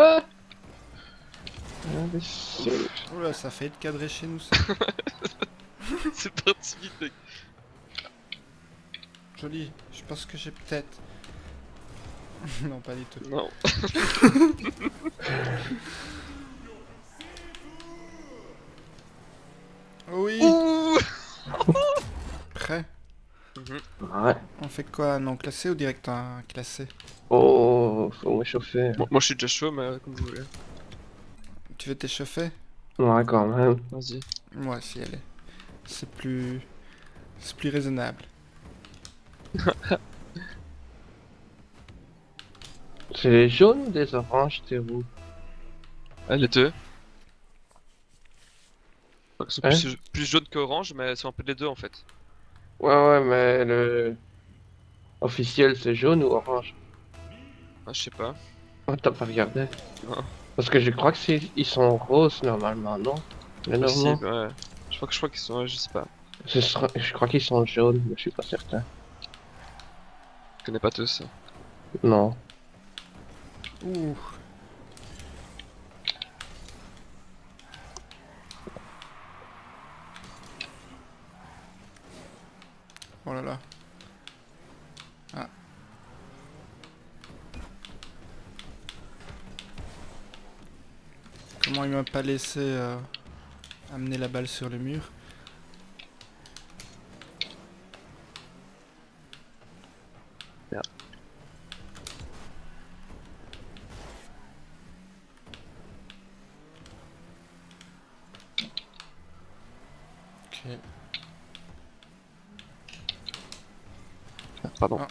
Ah. Oula, ça fait être cadré chez nous ça. C'est parti vite, mec. Joli. Je pense que j'ai peut-être. non, pas du tout. Non. Oui Ouh Prêt Ouais. On fait quoi? Non classé ou direct un classé? Oh, faut m'échauffer. Bon, moi je suis déjà chaud, mais euh, comme vous voulez. Tu veux t'échauffer? Ouais, quand même. Vas-y. Moi si est. C'est plus. C'est plus raisonnable. C'est des jaunes ou des oranges, tes roues Ah, les deux. Ils sont Hein? plus, plus jaunes qu'orange, mais c'est un peu les deux en fait. Ouais, ouais, mais le. Officiel, c'est jaune ou orange? Ah, je sais pas. Oh, t'as pas regardé Non. Parce que je crois que c'est ils sont roses normalement, non? Mais normalement, Possible, ouais. Je crois que je crois qu'ils sont. je sais pas. ce sera- je crois qu'ils sont jaunes, mais je suis pas certain. Je connais pas tous. Non. Ouh. Oh là là. Comment il m'a pas laissé euh, amener la balle sur le mur Merde. Ok. Ah, Pardon. Ah.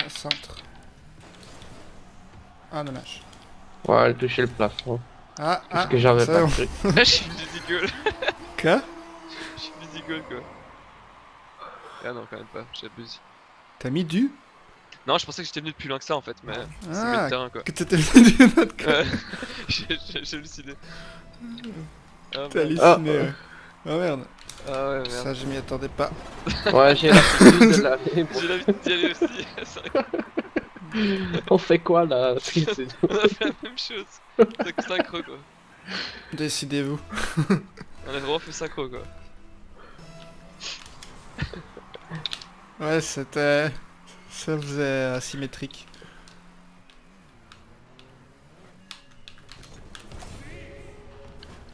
Ah, centre. Ah, dommage. Ouais, elle touchait le plafond. Ah, Qu'est-ce ah, que j'avais c'est pas bon. cru. je suis musical. Quoi? Je suis musical quoi. Ah non, quand même pas, j'abuse. T'as mis du? Non, je pensais que j'étais venu plus loin que ça en fait, mais c'est Ah, le terrain quoi. que t'étais venu. Ouais, j'ai halluciné. Ah, T'as merde. halluciné, ouais. Oh merde, Ah ouais, merde. ça je m'y attendais pas. Ouais, j'ai l'habitude de la vie. J'ai l'habitude d'y aller aussi. C'est vrai On fait quoi là? Qu'on a fait la même chose. C'est synchro quoi. Décidez-vous. On a vraiment fait synchro quoi. Ouais, c'était... Ça faisait asymétrique.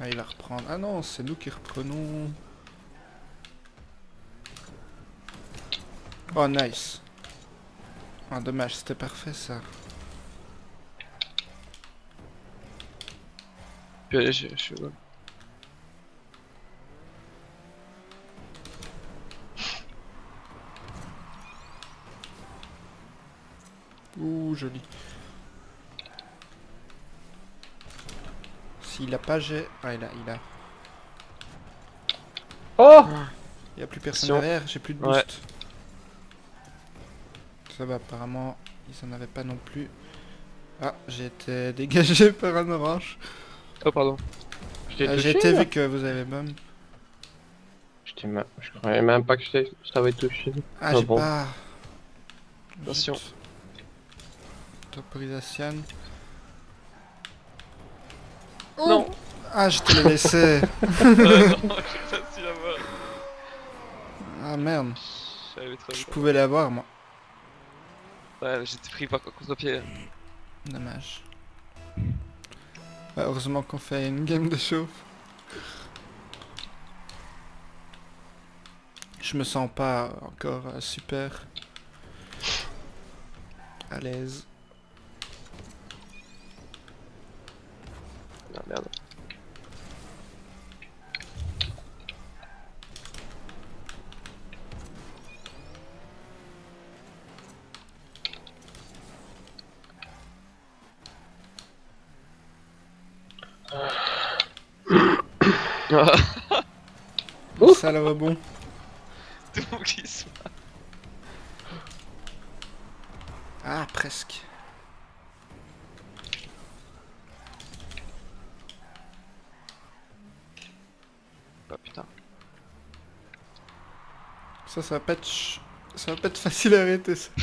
Ah, il va reprendre. Ah non, c'est nous qui reprenons. Oh, nice. Ah, dommage, c'était parfait ça. Puis allez, je suis. Ouh, joli. S'il a pas, j'ai... Ah, il a, il a. Oh Il y a plus personne derrière, j'ai plus de Ouais. Ça va, apparemment, ils en avaient pas non plus. Ah, j'ai été dégagé par un orange. Oh pardon. Ah, j'ai été vu que vous avez même. Je même- Je croyais même pas que je t'avais touché. Ah, Ah j'ai bon. pas. Attention. Autorisation. Non. Ah, je te l'ai laissé. Ah non, l'avoir. ah merde, je pouvais l'avoir moi. Ouais, j'étais pris par contre-pied. Dommage. Ouais, heureusement qu'on fait une game de chauffe. Je me sens pas encore super à l'aise. Ah merde. Ça le rebond. tout le monde qui se- Ah, presque. Ah putain. Ça, ça va pas être... ch- Ça va pas être facile à arrêter, ça.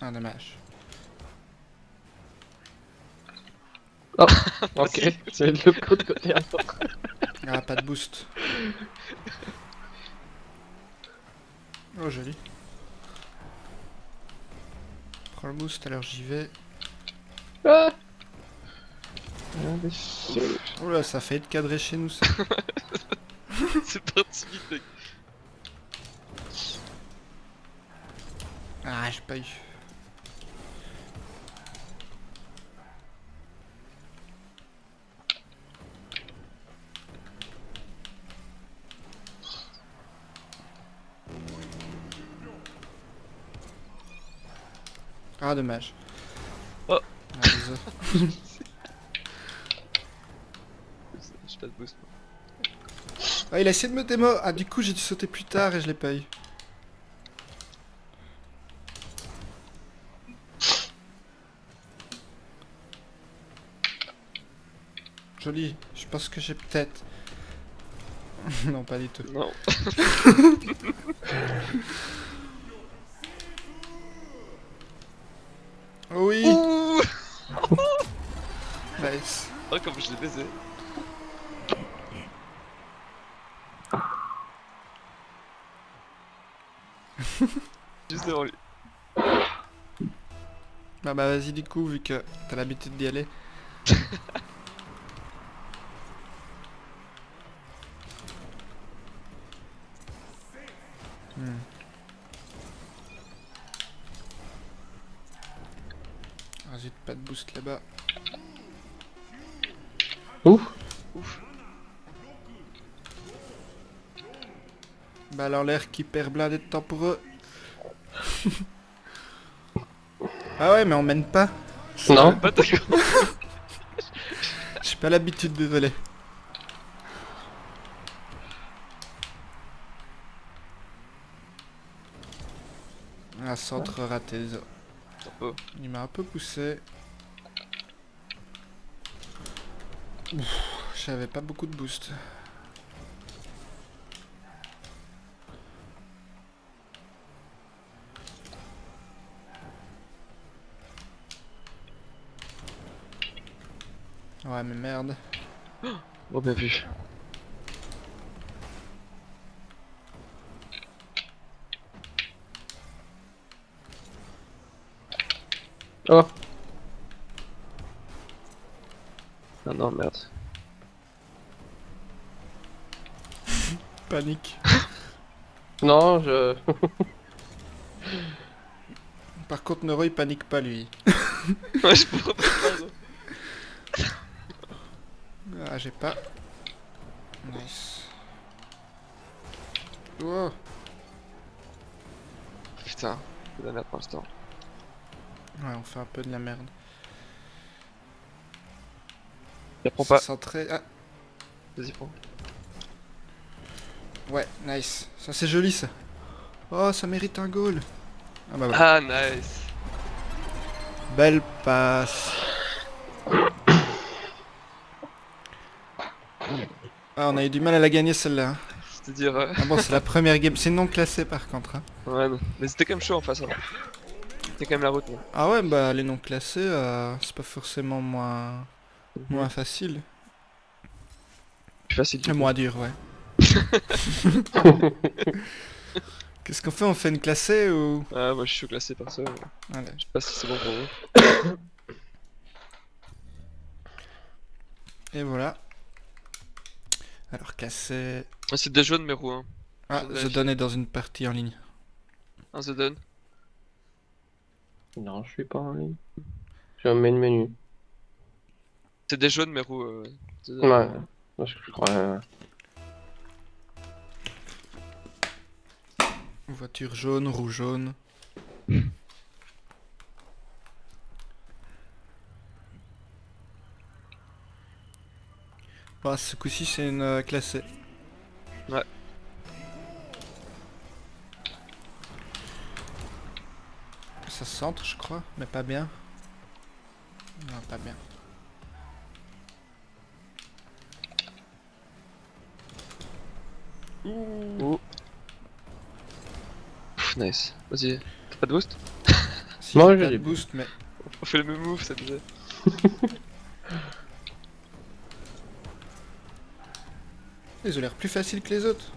ah, dommage. Ok, c'est de l'autre côté alors. Ah, pas de boost. Oh, joli. Prends le boost, alors j'y vais. Ah Oh là, ça fait être cadré chez nous, ça. C'est parti vite, mec. Ah, j'ai pas eu. Ah, dommage. Oh. Ah, désolé. J'ai pas de boost. moi. Ah, il a essayé de me démo. Ah, du coup, j'ai dû sauter plus tard et je l'ai pas eu. Joli. Je pense que j'ai peut-être. non, pas du tout. Non. Oh oui Ouh Nice. Oh, comme je l'ai baisé. Juste devant lui. Bah, bah vas-y, du coup, vu que t'as l'habitude d'y aller. l'air qui perd blindé de temps pour eux. ah ouais mais on mène pas. Non Pas d'accord. J'ai pas l'habitude, désolé. Un centre raté. Il m'a un peu poussé. J'avais pas beaucoup de boost. Ouais mais merde. Oh, bien vu. Oh Ah non, merde. Panique. Non, je... Par contre Neuro il panique pas lui. Ouais, je pourrais pas faire Ah j'ai pas. Nice. Oh. Putain, c'est de la merde pour l'instant. Ouais on fait un peu de la merde. Je prends pas. Centré. Ah Vas-y, prends. ouais nice. Ça c'est joli ça. Oh ça mérite un goal. Ah bah voilà. Ah, nice. Belle passe. Ah, on a eu du mal à la gagner celle-là. hein. C'est-à-dire. euh, Ah bon, c'est la première game. C'est non classé par contre. hein. Ouais, non. Mais c'était quand même chaud en face. Hein. C'était quand même la route. non Ah ouais, bah les non classés, euh, c'est pas forcément moins, moins facile. Plus facile. du Et coup. moins dur, ouais. Qu'est-ce qu'on fait? On fait une classée ou? Ah, moi je suis classé par ça. ouais. Allez. Je sais pas si c'est bon pour vous. Et voilà. Alors classé. Ah, c'est des jaunes, mais roux. Hein. Ah, The. Don est dans une partie en ligne. Un The Done. Non, je suis pas en ligne. Je suis en main menu. C'est des jaunes, mais roux. euh, The Done. Ouais. Moi, Je crois... euh, Voiture jaune, rouge jaune. Bah, ce coup-ci, c'est une euh, classée. Ouais. Ça se centre, je crois, mais pas bien. Non, pas bien. Ouh. Pff, nice. Vas-y. T'as pas de boost Si Moi, j'ai pas de des boost, mais On fait le même move, ça déjà. ils ont l'air plus faciles que les autres.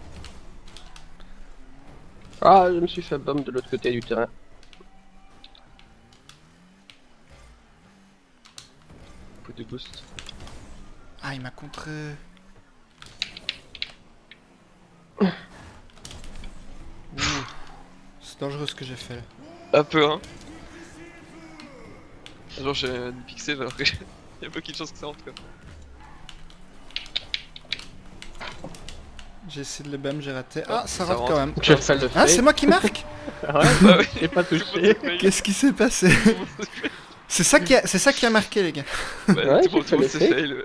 Ah, je me suis fait bomb de l'autre côté du terrain. Faut du boost. Ah, il m'a contré. Ouh. C'est dangereux ce que j'ai fait là. Un peu, hein. Genre, j'ai un pixel alors que a pas de chance que ça rentre quoi. J'ai essayé de le bam, j'ai raté. Ah, ça, rentre. quand même. Je fais le Ah, c'est moi qui marque Ah ouais, Bah oui. pas touché. Qu'est-ce qui s'est passé C'est ça qui a, c'est ça qui a marqué les gars. Bah, Ouais, tout le monde- s'est fail.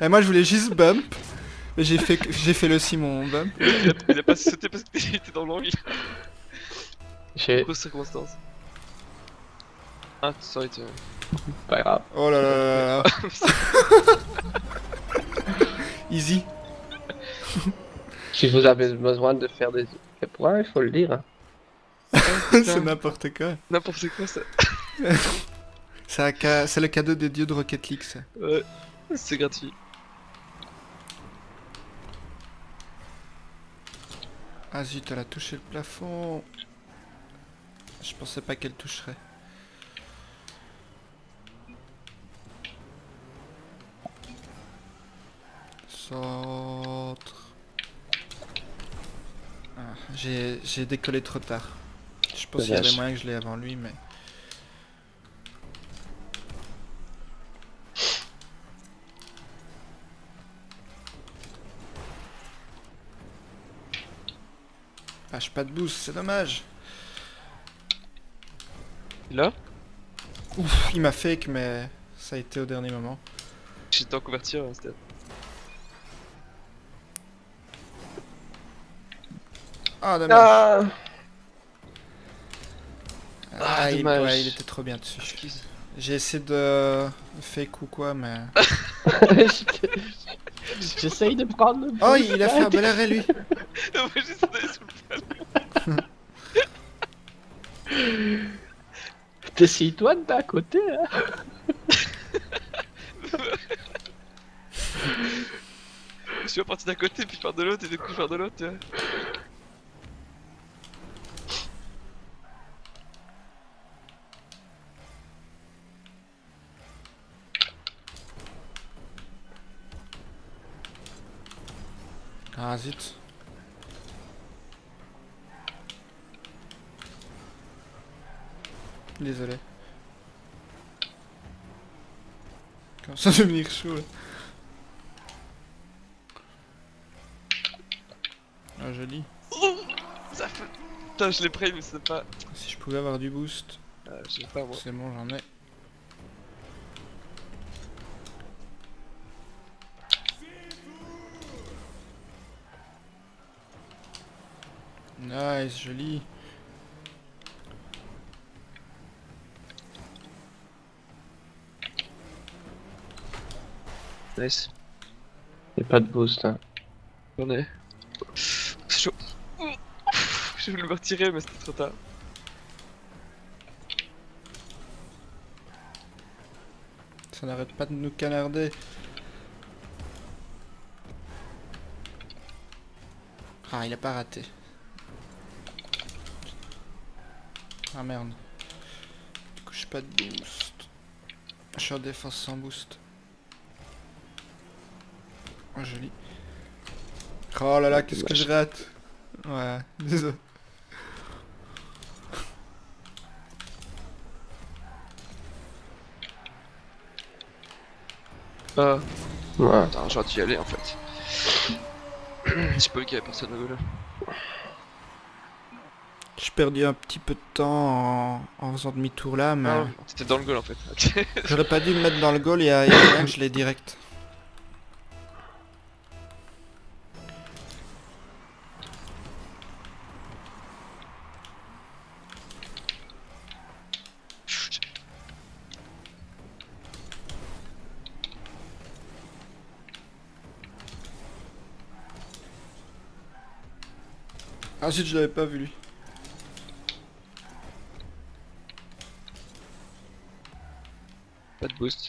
Et moi je voulais juste bump. Mais J'ai fait, j'ai fait le aussi mon bump. Il a, il a pas sauté parce qu'il était dans l'angle. J'ai... Grosse circonstance. Ah, sorry, tu. Pas grave. Oh là là là là. Easy. Si vous avez besoin de faire des points, il faut le dire. hein. c'est n'importe quoi. N'importe quoi ça. C'est un ca- c'est le cadeau des dieux de Rocket League ça. Ouais, c'est gratuit. Ah zut, elle a touché le plafond. Je pensais pas qu'elle toucherait. Centre. Ah, j'ai décollé trop tard. Je pense qu'il y avait moyen que je l'ai avant lui, mais. Ah, j'ai pas de boost, c'est dommage. Là, Ouf, il m'a fake, mais ça a été au dernier moment. j'étais en couverture, hein, c'était. Ah, dommage. Ah Ah, il, dommage. ouais, il était trop bien dessus. J'ai essayé de fake ou quoi, mais. J'essaye de prendre le Oh, il a fait un bel arrêt lui. Non, moi j'ai sauté sous le T'essayes-toi de d'à côté, hein Je suis parti d'un côté puis par de l'autre et du coup par de l'autre, tu vois. Ah, zut. Désolé. Comment ça devenir chaud là Ah, joli. Ça fait. Putain, je l'ai pris, mais c'est pas. Si je pouvais avoir du boost, Ah, pas moi. c'est bon, j'en ai. Nice, joli. Nice. Y'a pas de boost, hein. J'en ai. C'est chaud. Je voulais me retirer, mais c'était trop tard. Ça n'arrête pas de nous canarder. Ah, il a pas raté. Ah merde. Du coup, j'ai pas de boost. Je suis en défense sans boost. Oh, joli. Oh là là, qu'est-ce que je rate. Ouais, désolé. Ah, Ouais. putain, j'aurais dû y aller en fait. J'ai pas qu'il y avait personne au goal. J'ai perdu un petit peu de temps en, faisant demi-tour là, ah, mais... C'était dans le goal en fait. J'aurais pas dû me mettre dans le goal, il y a, je l'ai direct. Ah zut, je l'avais pas vu lui. Pas de boost.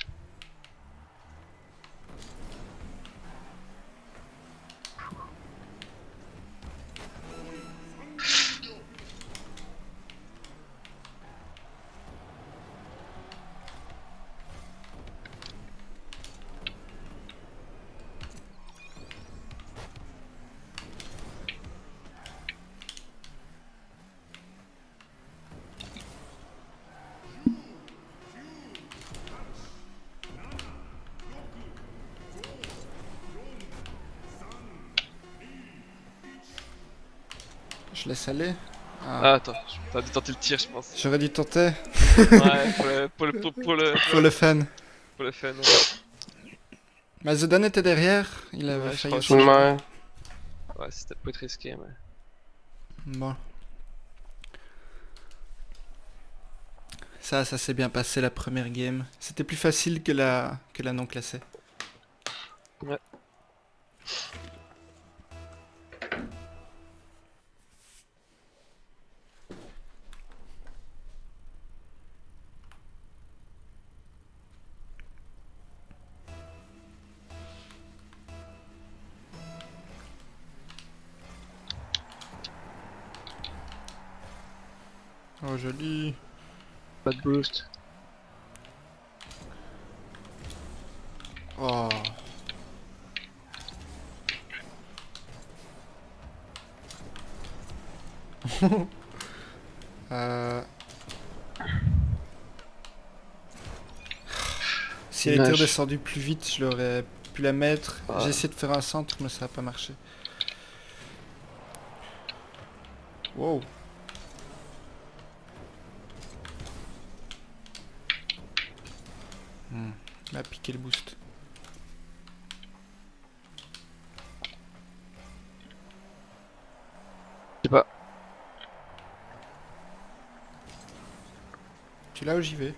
Je laisse aller. Ah. Ah, attends, t'as dû tenter le tir, je pense. J'aurais dû tenter Ouais, pour le, pour le, pour, pour le, pour le fun. pour le fun. ouais. Mais Zodan était derrière, il avait Ouais, failli aussi. Ouais. Ouais, c'était peut être risqué, mais. Bon. Ça, ça s'est bien passé la première game. C'était plus facile que la, que la non classée. Ouais. Oh joli. Pas de boost. Oh. euh... Si elle était redescendue plus vite, je l'aurais pu la mettre. Ah. J'ai essayé de faire un centre, mais ça n'a pas marché. Wow. Il m'a piqué le boost. Je sais pas. Tu l'as ou j'y vais?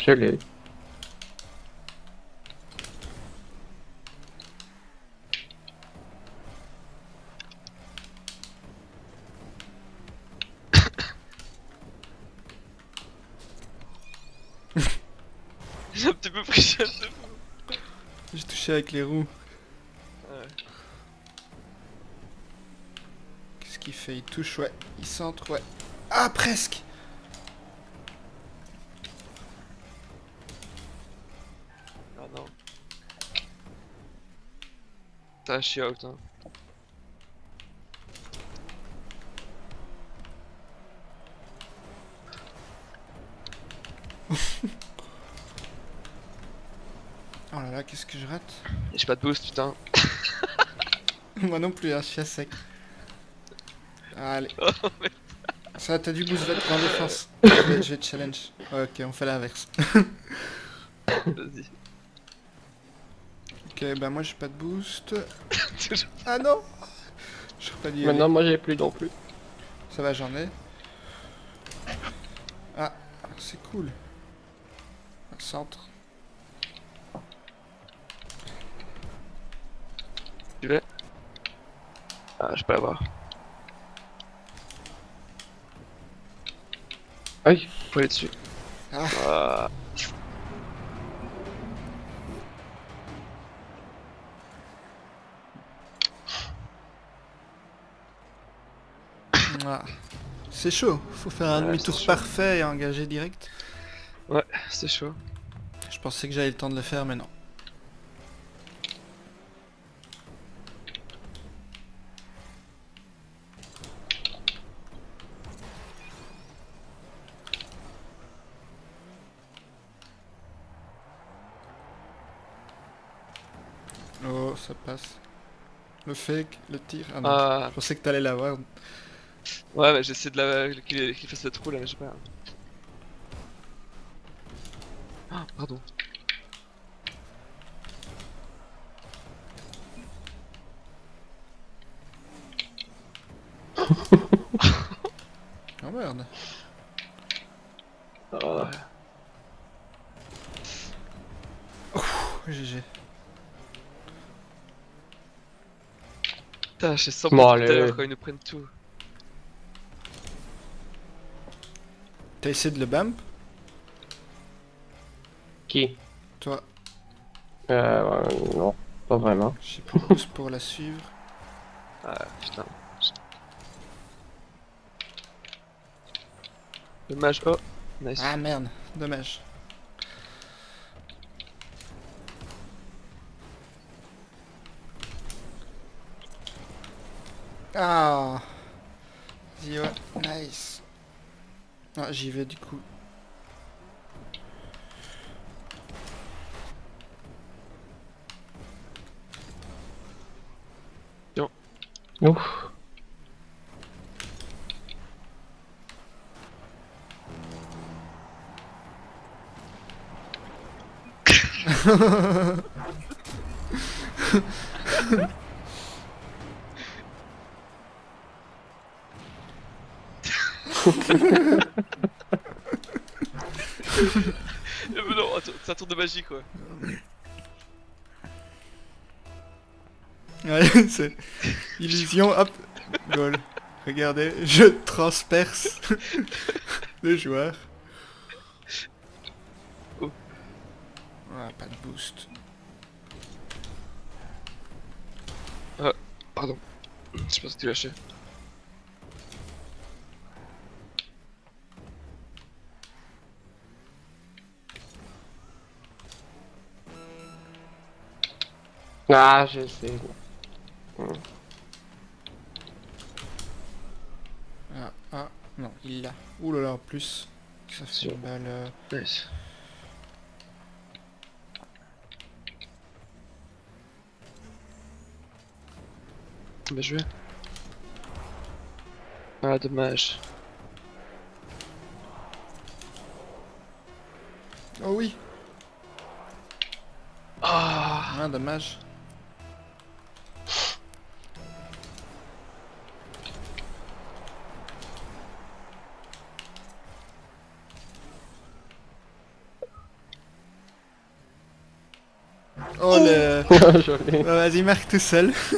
Je l'ai. J'ai un petit peu pris cher de fou. J'ai touché avec les roues. Ouais. Qu'est-ce qu'il fait? Il touche, ouais. Il centre, ouais. Ah, presque Ah non. T'as chier out, hein. Oh là là, qu'est-ce que je rate J'ai pas de boost, putain. Moi non plus, hein, je suis à sec. Allez. Oh. Ça, t'as du boost, va te en défense. je, vais, je vais te challenge. Ouais, ok, on fait l'inverse. Vas-y. ok, bah moi j'ai pas de boost. Ah non J'aurais pas aller. Maintenant, moi, j'ai plus non plus. Ça va, j'en ai. Ah, c'est cool. Un centre. Tu l'as Ah, je peux l'avoir. Aïe. Faut aller dessus. Ah. Ah. Ah. C'est chaud, faut faire un Ouais, demi-tour parfait et engager direct. Ouais, c'est chaud. Je pensais que j'avais le temps de le faire, mais non. Oh, ça passe. Le fake, le tir. Ah non, Ah, je pensais que t'allais l'avoir. ouais, mais j'essaie de la... qu'il qu'il fasse le trou là, mais j'ai pas. Ah, pardon. Putain, j'ai senti ils nous prennent tout. T'as essayé de le bump Qui Toi. Euh, euh non, pas vraiment. J'ai pas pour la suivre. Ah, putain. Dommage, oh, nice. Ah merde, dommage. Ah ouais, nice. Ah, j'y vais du coup. Ouf. Eh, mais non, c'est un tour de magie quoi. Ouais, c'est illusion, hop, goal. Regardez, je transperce le joueur. Oh. Ah, pas de boost. Pardon. Je pense que tu lâché. Ah, je sais. Ah, ah, non, il l'a. Ouh là là, en plus. Ça fait une balle. euh, Nice. Bien joué. Ah, dommage. Oh oui Ah Ah, dommage. Oh le... Joli. Bah, Vas-y, marque tout seul.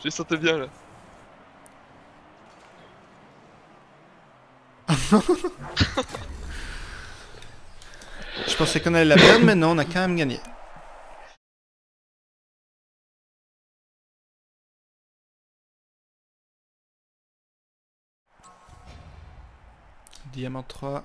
Je le sentais bien là. Je pensais qu'on allait la perdre, mais non, on a quand même gagné. Diamant 3.